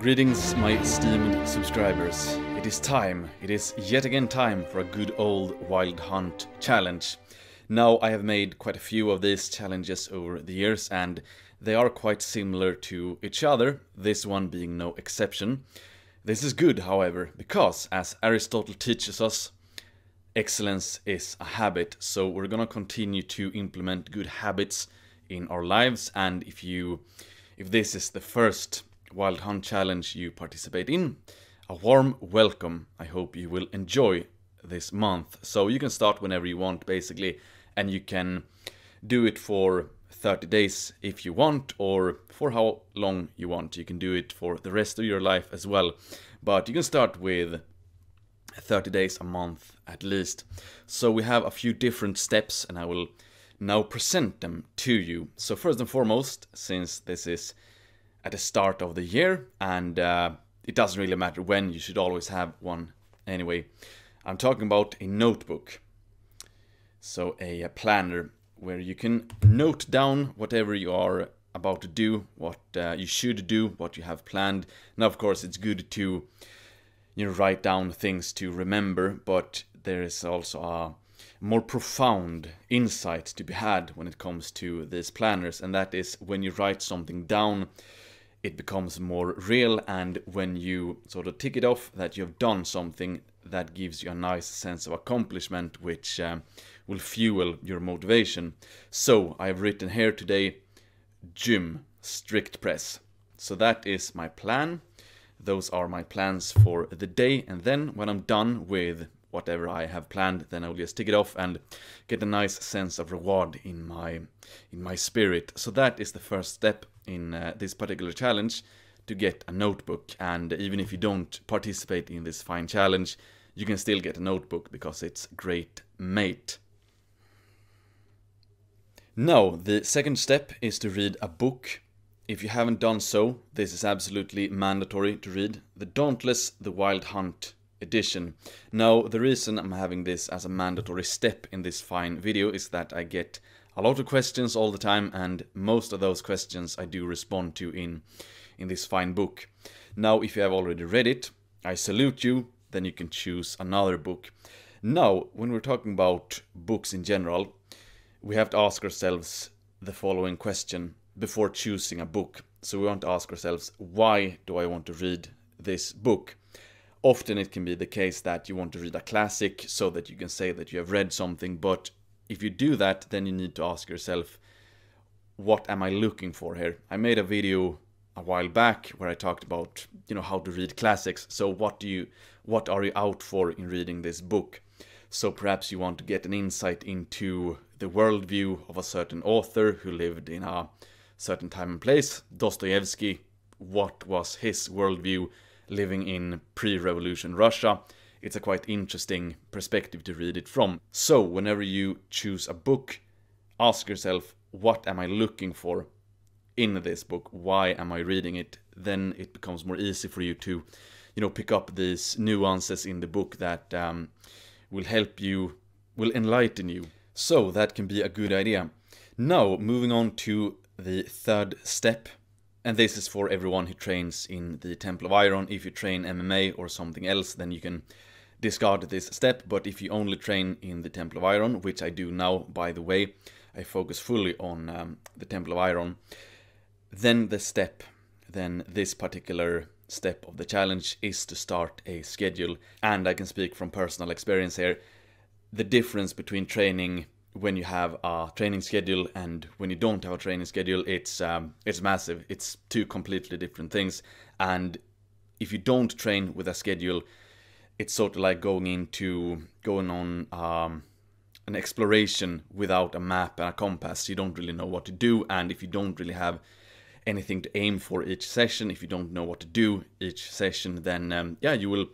Greetings, my esteemed subscribers. It is time, it is yet again time for a good old Wild Hunt challenge. Now, I have made quite a few of these challenges over the years, and they are quite similar to each other, this one being no exception. This is good, however, because as Aristotle teaches us, excellence is a habit, so we're gonna continue to implement good habits in our lives, and if you if this is the first Wild Hunt Challenge you participate in, a warm welcome. I hope you will enjoy this month. So you can start whenever you want, basically, and you can do it for 30 days if you want, or for how long you want. You can do it for the rest of your life as well. But you can start with 30 days a month at least. So we have a few different steps, and I will now present them to you. So first and foremost, since this is at the start of the year, and uh, it doesn't really matter when, you should always have one anyway. I'm talking about a notebook. So a, a planner where you can note down whatever you are about to do, what uh, you should do, what you have planned. Now, of course, it's good to you know write down things to remember, but there is also a more profound insight to be had when it comes to these planners, and that is when you write something down, it becomes more real, and when you sort of tick it off that you've done something, that gives you a nice sense of accomplishment, which um, will fuel your motivation. So I have written here today, gym, strict press. So that is my plan. Those are my plans for the day, and then when I'm done with whatever I have planned, then I'll just tick it off and get a nice sense of reward in my in my spirit. So that is the first step in uh, this particular challenge to get a notebook. And even if you don't participate in this fine challenge, you can still get a notebook because it's great mate. Now, the second step is to read a book. If you haven't done so, this is absolutely mandatory to read The Dauntless The Wild Hunt edition. Now, the reason I'm having this as a mandatory step in this fine video is that I get a lot of questions all the time and most of those questions I do respond to in in this fine book. Now, if you have already read it, I salute you, then you can choose another book. Now, when we're talking about books in general, we have to ask ourselves the following question before choosing a book. So we want to ask ourselves, why do I want to read this book? Often it can be the case that you want to read a classic so that you can say that you have read something, but if you do that, then you need to ask yourself, what am I looking for here? I made a video a while back where I talked about, you know, how to read classics. So what do you what are you out for in reading this book? So perhaps you want to get an insight into the worldview of a certain author who lived in a certain time and place. Dostoevsky, what was his worldview? Living in pre-revolution Russia. It's a quite interesting perspective to read it from. So, whenever you choose a book, ask yourself, what am I looking for in this book? Why am I reading it? Then it becomes more easy for you to, you know, pick up these nuances in the book that um, will help you, will enlighten you. So, that can be a good idea. Now, moving on to the third step and this is for everyone who trains in the Temple of Iron. If you train MMA or something else, then you can discard this step. But if you only train in the Temple of Iron, which I do now, by the way, I focus fully on um, the Temple of Iron, then the step, then this particular step of the challenge is to start a schedule. And I can speak from personal experience here. The difference between training when you have a training schedule and when you don't have a training schedule, it's um, it's massive. It's two completely different things. And if you don't train with a schedule, it's sort of like going into going on um, an exploration without a map and a compass. You don't really know what to do, and if you don't really have anything to aim for each session, if you don't know what to do each session, then um, yeah, you will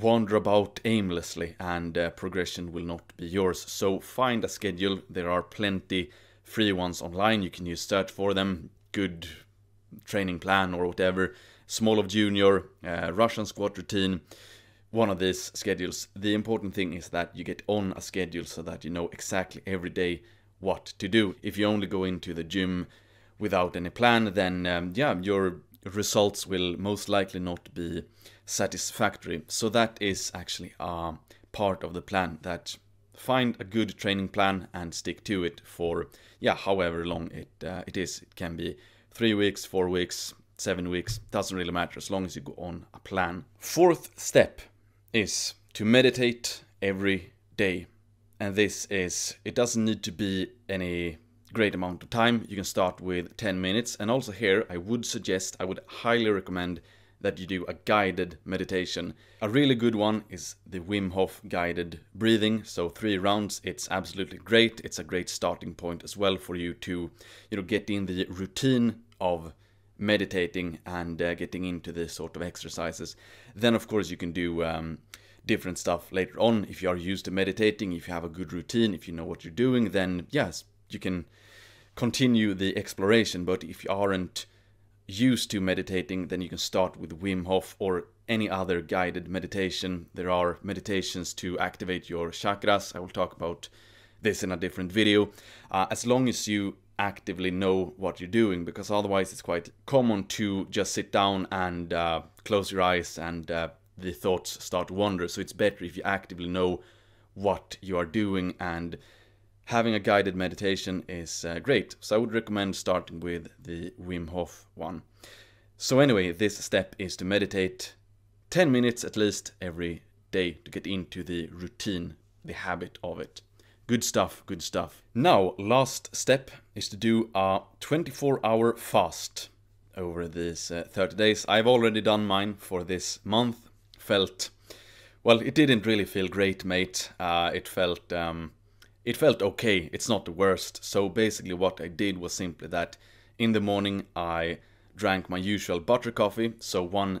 wander about aimlessly and uh, progression will not be yours. So find a schedule. There are plenty free ones online. You can use search for them. Good training plan or whatever. Smolov Junior, uh, Russian squat routine. One of these schedules. The important thing is that you get on a schedule so that you know exactly every day what to do. If you only go into the gym without any plan, then um, yeah, you're results will most likely not be satisfactory. So that is actually a part of the plan that find a good training plan and stick to it for yeah however long it uh, it is. It can be 3 weeks 4 weeks 7 weeks doesn't really matter as long as you go on a plan. Fourth step is to meditate every day. And this is it doesn't need to be any great amount of time you can start with 10 minutes and also here I would suggest I would highly recommend that you do a guided meditation. A really good one is the Wim Hof guided breathing. So three rounds, it's absolutely great. It's a great starting point as well for you to, you know, get in the routine of meditating and uh, getting into this sort of exercises. Then of course you can do um, different stuff later on. If you are used to meditating, if you have a good routine, if you know what you're doing, then yes, you can continue the exploration. But if you aren't used to meditating, then you can start with Wim Hof or any other guided meditation. There are meditations to activate your chakras. I will talk about this in a different video. Uh, as long as you actively know what you're doing, because otherwise it's quite common to just sit down and uh, close your eyes and uh, the thoughts start to wander. So it's better if you actively know what you are doing and having a guided meditation is uh, great. So I would recommend starting with the Wim Hof one. So anyway, this step is to meditate 10 minutes at least every day to get into the routine, the habit of it. Good stuff, good stuff. Now, last step is to do a 24 hour fast over these uh, 30 days. I've already done mine for this month. Felt, well, it didn't really feel great, mate. Uh, it felt um, it felt okay, it's not the worst. So basically what I did was simply that in the morning I drank my usual butter coffee, so one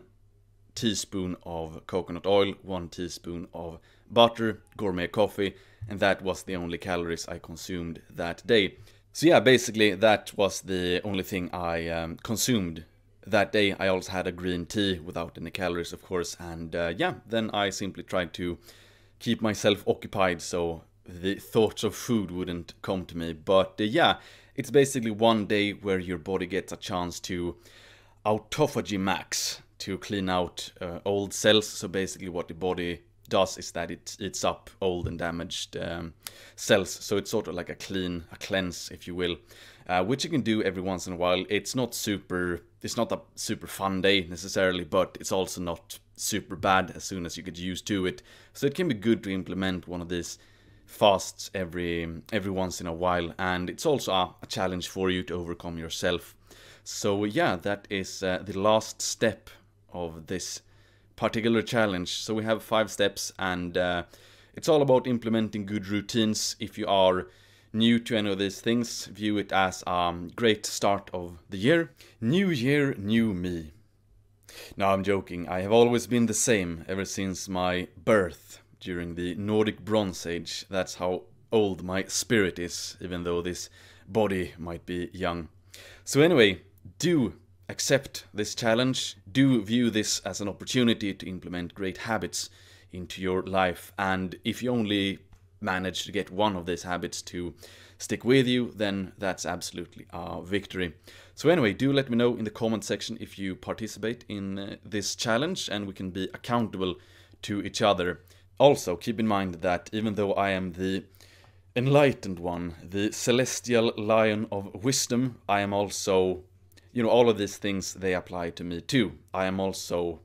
teaspoon of coconut oil, one teaspoon of butter, gourmet coffee, and that was the only calories I consumed that day. So yeah, basically that was the only thing I um, consumed that day. I also had a green tea without any calories, of course, and uh, yeah, then I simply tried to keep myself occupied so the thoughts of food wouldn't come to me. But uh, yeah, it's basically one day where your body gets a chance to autophagy max to clean out uh, old cells. So basically, what the body does is that it eats up old and damaged um, cells. So it's sort of like a clean, a cleanse, if you will, uh, which you can do every once in a while. It's not super, it's not a super fun day necessarily, but it's also not super bad as soon as you get used to it. So it can be good to implement one of these fasts every every once in a while and it's also a, challenge for you to overcome yourself. So yeah that is uh, the last step of this particular challenge. So we have five steps and uh, it's all about implementing good routines. If you are new to any of these things view it as a great start of the year. New year new me. Now i'm joking. I have always been the same ever since my birth during the Nordic Bronze Age. That's how old my spirit is, even though this body might be young. So anyway, do accept this challenge. Do view this as an opportunity to implement great habits into your life. And if you only manage to get one of these habits to stick with you, then that's absolutely a victory. So anyway, do let me know in the comment section if you participate in uh, this challenge and we can be accountable to each other. Also, keep in mind that even though I am the enlightened one, the celestial lion of wisdom, I am also, you know, all of these things, they apply to me too. I am also,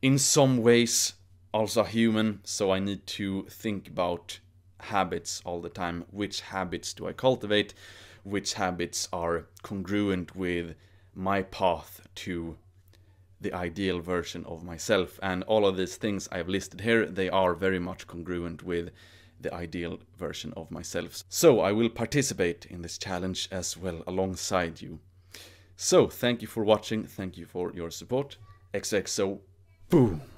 in some ways, also human, so I need to think about habits all the time. Which habits do I cultivate? Which habits are congruent with my path to the ideal version of myself. And all of these things I've listed here, they are very much congruent with the ideal version of myself. So I will participate in this challenge as well alongside you. So thank you for watching, thank you for your support. XXO, boom!